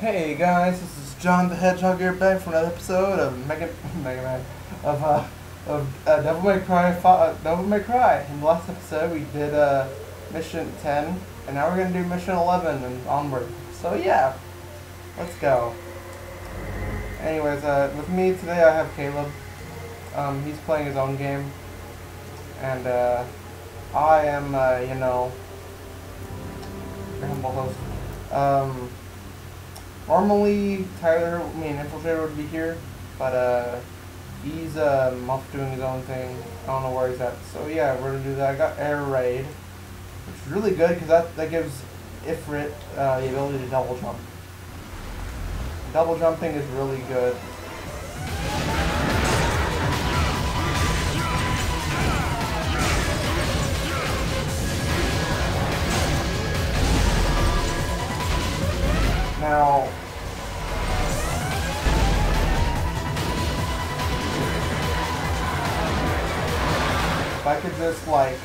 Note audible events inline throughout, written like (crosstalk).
Hey guys, this is John the Hedgehog here back for another episode of Mega (laughs) Mega Man of uh of uh, Devil May Cry uh, Devil May Cry. In the last episode we did uh mission 10 and now we're gonna do mission 11 and onward. So yeah, let's go. Anyways, uh, with me today I have Caleb. Um, he's playing his own game, and uh, I am uh, you know your humble host. Um, Normally, Tyler, I mean, Infiltrator would be here, but uh, he's um, off doing his own thing. I don't know where he's at. So yeah, we're gonna do that. I got Air Raid, which is really good because that, that gives Ifrit uh, the ability to double jump. Double jumping is really good. Now, Like,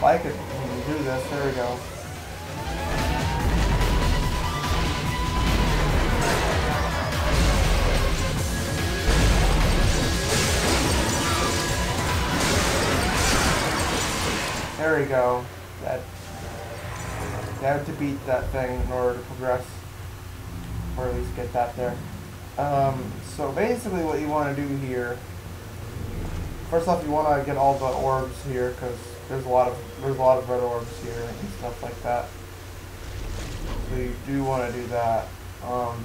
I could do this, there we go. There we go. That you have to beat that thing in order to progress, or at least get that there. Um, so basically what you want to do here, first off you want to get all the orbs here, because there's a lot of there's a lot of red orbs here and stuff like that. So you do want to do that. Um,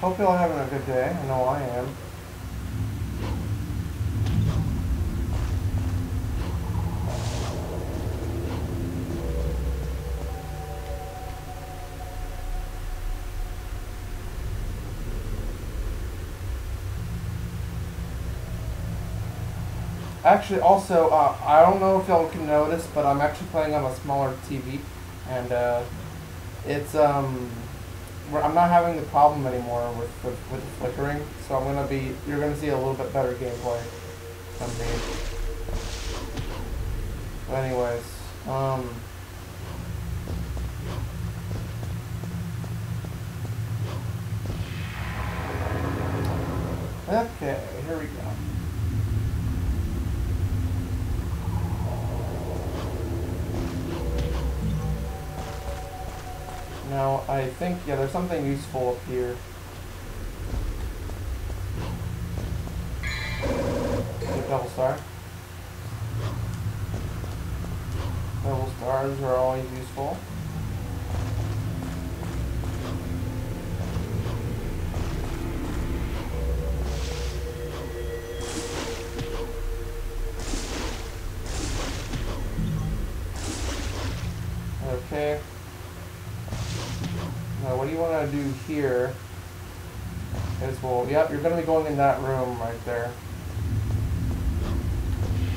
hope you're all having a good day. I know I am. Actually, also, uh, I don't know if y'all can notice, but I'm actually playing on a smaller TV, and uh, it's um, I'm not having the problem anymore with with the flickering, so I'm gonna be you're gonna see a little bit better gameplay from me. But anyways, um. Okay, here we go. Now, I think, yeah, there's something useful up here. Double star. Double stars are always useful. Okay. You want to do here? Is well, yep, you're going to be going in that room right there.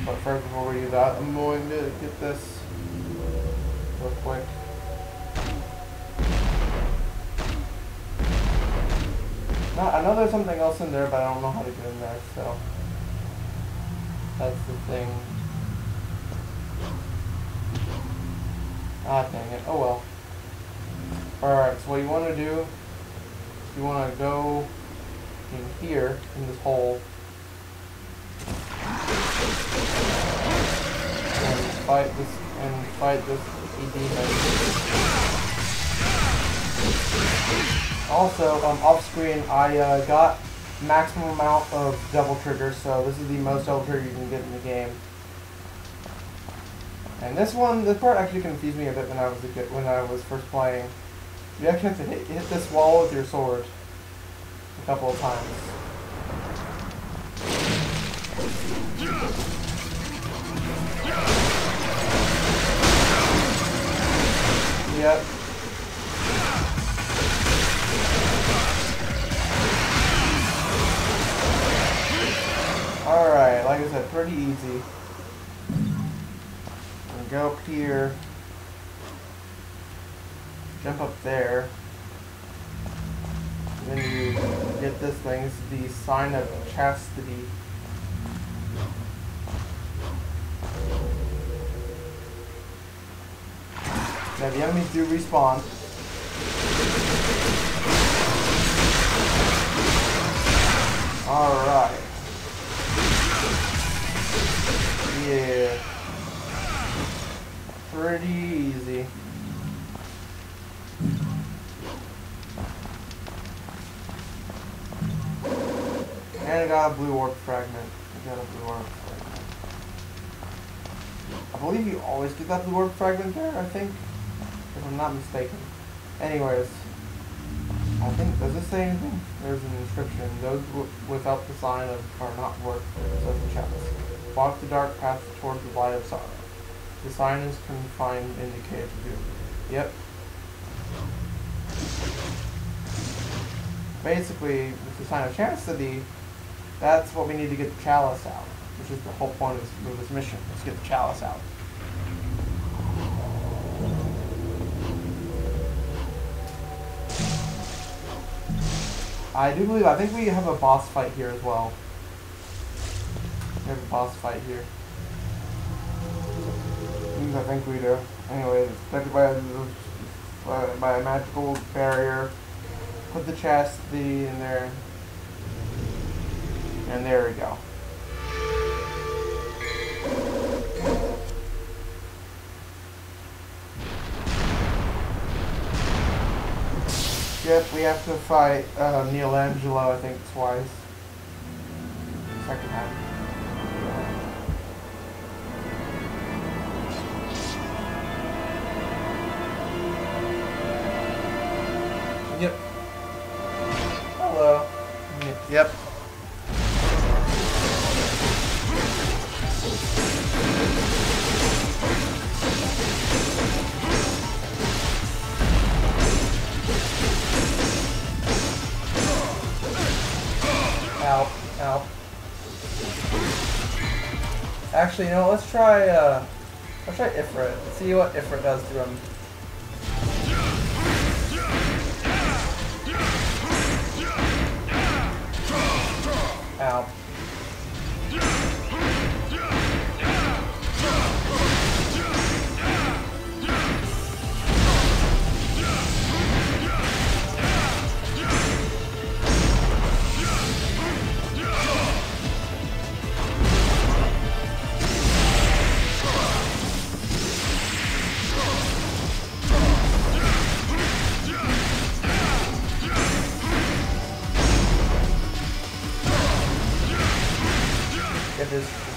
But first, before we do that, I'm going to get this real quick. Now, I know there's something else in there, but I don't know how to get in there, so that's the thing. Ah, dang it. Oh well. Alright, so what you want to do, you want to go in here, in this hole, and fight this, and fight this demon. Also, um, off screen, I uh, got maximum amount of devil triggers, so this is the most devil trigger you can get in the game. And this one, this part actually confused me a bit when I was a kid, when I was first playing. You actually have to hit, hit this wall with your sword a couple of times. Yep. Alright, like I said, pretty easy. Go up here there. Then you get this thing, it's the sign of chastity. Now the enemies do respawn. Alright. Yeah. Pretty easy. Got a blue orb fragment. I got a blue orb fragment. I believe you always get that blue orb fragment there, I think. If I'm not mistaken. Anyways. I think, does this say anything? There's an inscription. Those without the sign of are not worth, the chalice. Walk the dark path towards the light of sorrow. The sign is confined in the cave of doom. Yep. Basically, with the sign of chastity, that's what we need to get the chalice out, which is the whole point of this, of this mission. Let's get the chalice out. I do believe, I think we have a boss fight here as well. We have a boss fight here. I think we do. Anyways, it's protected by a, by uh, a magical barrier. Put the chest the in there. And there we go. Yep, we have to fight uh, Nelo Angelo, I think, twice. Second time. Ow. Actually, you know, let's try, uh, let's try Ifrit. Let's See what Ifrit does to him. Ow.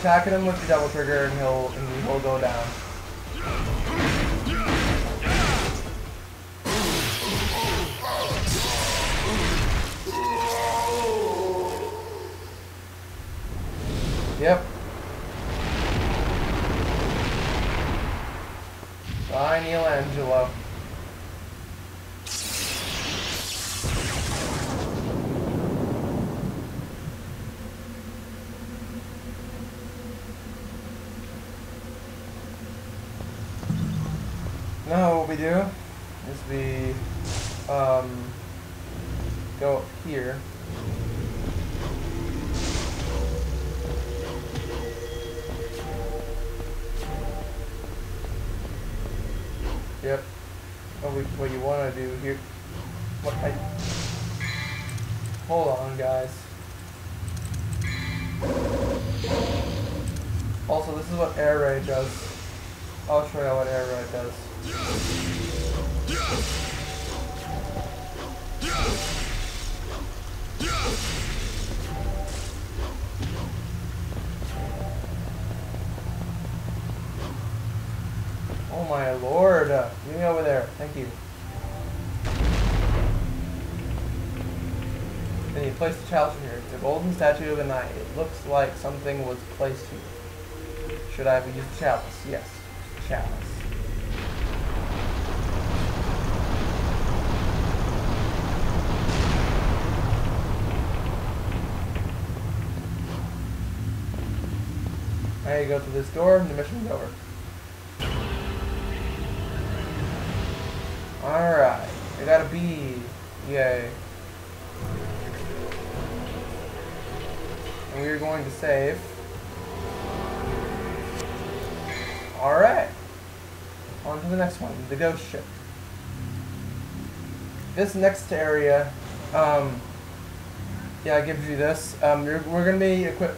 Attacking him with the devil trigger and he'll and he'll go down. Yep. Bye, Nelo Angelo. Now what we do is we um, go up here. Yep. What, we, what you want to do here? What I? Hold on, guys. Also, this is what air raid does. I'll show you what air raid does. Oh my lord! Uh, Get me over there. Thank you. Then you place the chalice here. The golden statue of a knight. It looks like something was placed here. Should I have used the chalice? Yes. Chalice. Go to this door and the mission's over. Alright. I got a B. Yay. And we're going to save. Alright. on to the next one, the ghost ship. This next area, um, yeah, it gives you this. Um, we're going to be equip,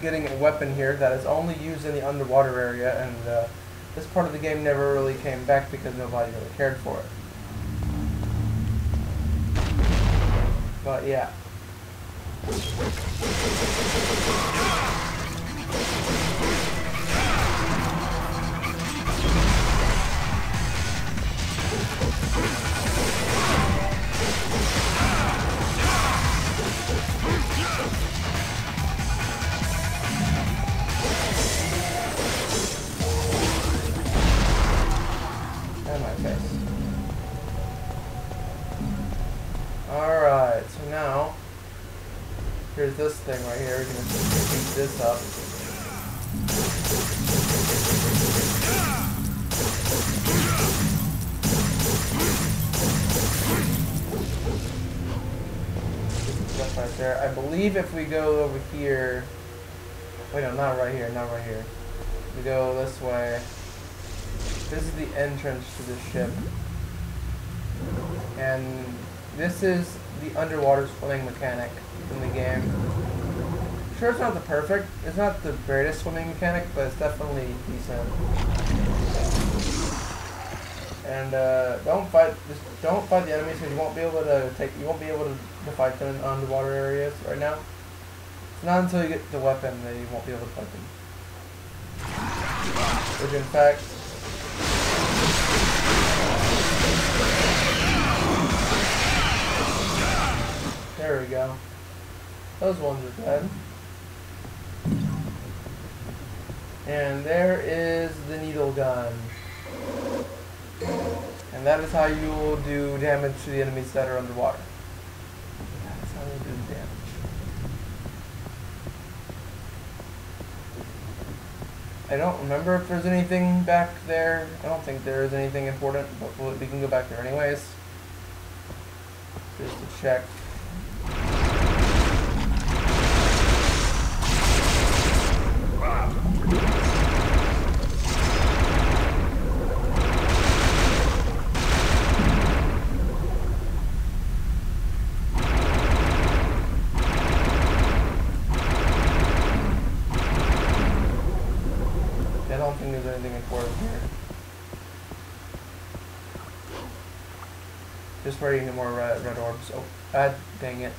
getting a weapon here that is only used in the underwater area, and uh, this part of the game never really came back because nobody really cared for it. But yeah. That's right there. I believe if we go over here. Wait, no, not right here. Not right here. We go this way. This is the entrance to the ship. And this is the underwater swimming mechanic in the game. Sure, it's not the perfect, it's not the greatest swimming mechanic, but it's definitely decent. And uh, don't fight, just don't fight the enemies because you won't be able to take, you won't be able to, to fight them in underwater areas right now. It's not until you get the weapon that you won't be able to fight them. Which in fact, there we go. Those ones are dead. And there is the needle gun. And that is how you will do damage to the enemies that are underwater. That is how you do damage. I don't remember if there's anything back there. I don't think there is anything important, but we can go back there anyways. Just to check. Waiting no more red, red orbs. Oh, ah, dang it.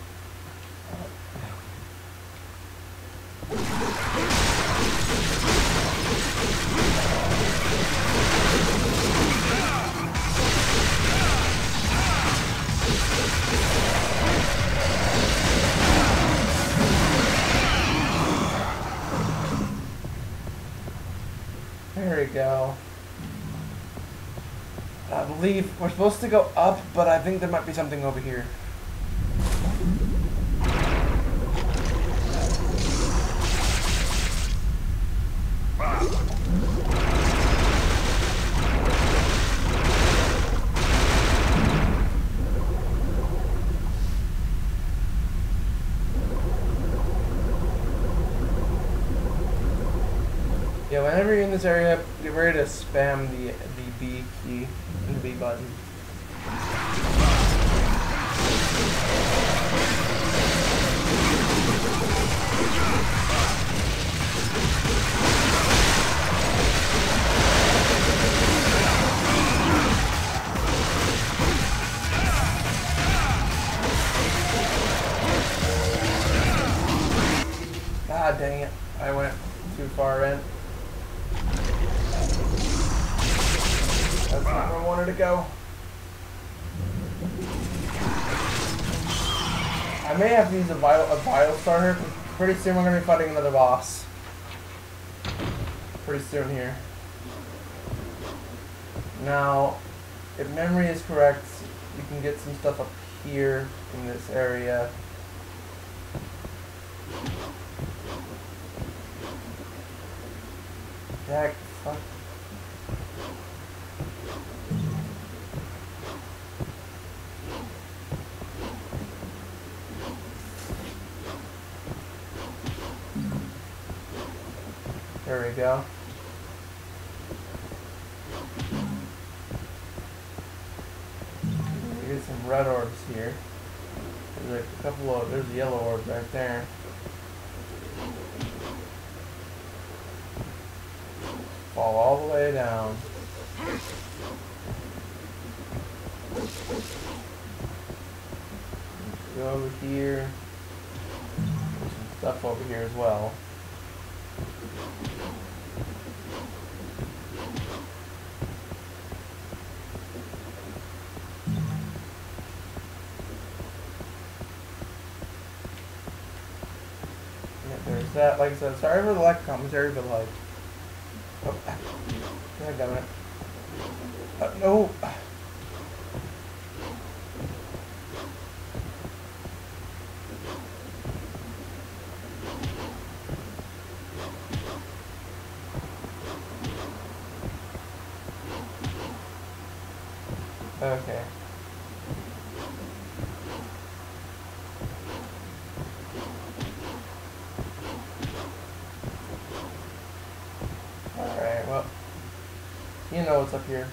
Believe we're supposed to go up, but I think there might be something over here. Yeah, whenever in this area, get ready to spam the the B key and the B button. God dang it. I went too far in. That's not where I wanted to go. I may have to use a vial, a vial starter. Pretty soon we're going to be fighting another boss. Pretty soon here. Now, if memory is correct, we can get some stuff up here in this area. Jack, fuck. There we go. We get some red orbs here. There's a couple of, there's a yellow orb right there. Fall all the way down. Go over here. There's some stuff over here as well. That. Like I said, sorry for the lack of commentary, but like, oh, God damn it. Uh, no. Okay. Alright, well, what's up here.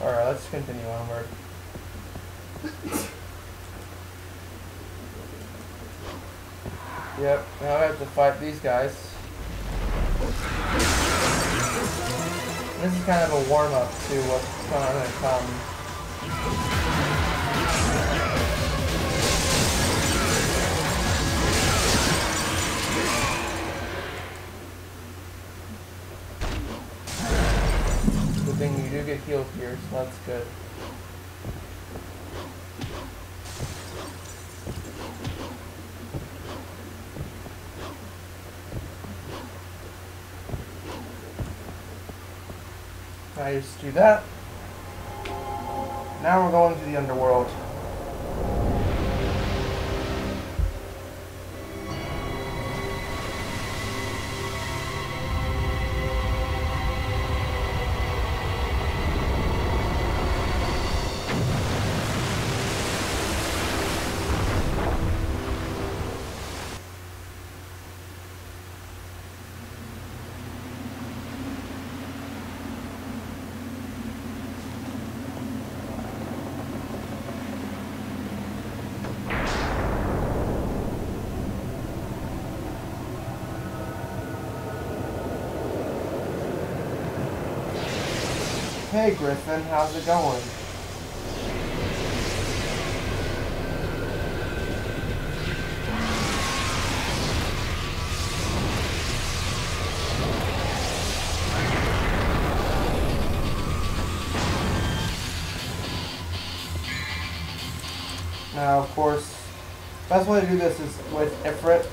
Alright, let's continue onward. Yep, now I have to fight these guys. This is kind of a warm up to what's going to come. Thing you do get healed here, so that's good. I just do that. Now we're going to the underworld. Hey Griffon, how's it going? Now, of course, best way to do this is with Ifrit.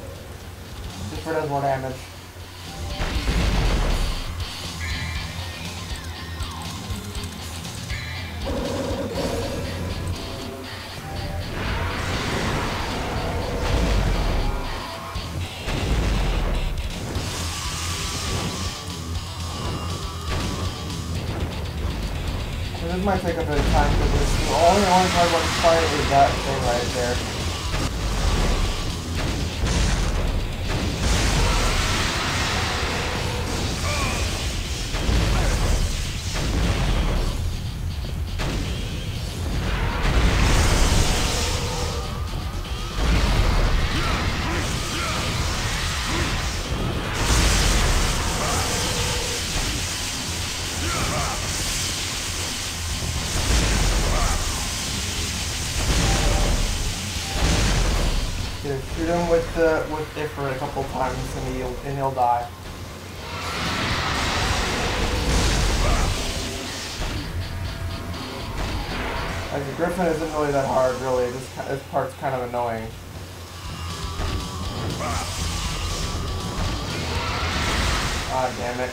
Ifrit does more damage. Might take a bit of time because this, the only only part about this fight is that thing right there. And he'll die. Like the Griffon isn't really that hard, really. This this part's kind of annoying. Ah, damn it.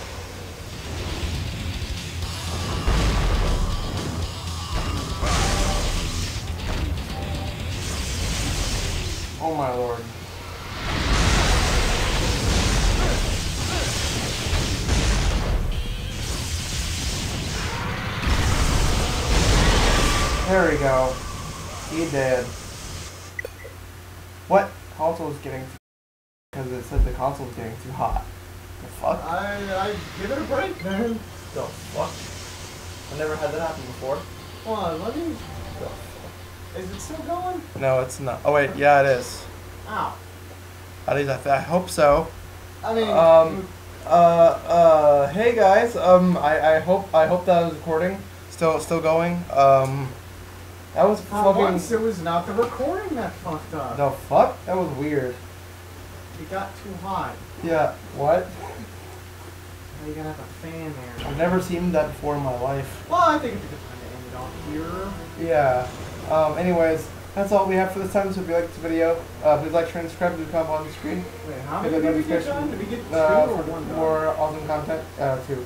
Oh my lord. There we go. He did. What console is getting? Because it said the console is getting too hot. The fuck? I, I give it a break, man. The fuck? I never had that happen before. Hold on, let me. Is it still going? No, it's not. Oh wait, yeah, it is. Ow. At least I, th- I hope so. I mean, Um, uh, uh, hey guys. Um, I, I hope I hope that was recording. Still, still going. Um, that was for fucking. once it was not the recording that fucked up. The fuck? That was weird. It got too hot. Yeah. What? Now you gotta have a fan there. I've never seen that before in my life. Well, I think it's a good time to end it off here. Yeah. Um, anyways, that's all we have for this time. So if you like this video, uh, please like, share, and subscribe to the comment on the screen. Wait, how many did we get done? Did we get two Uh, or one more awesome content. Uh, two.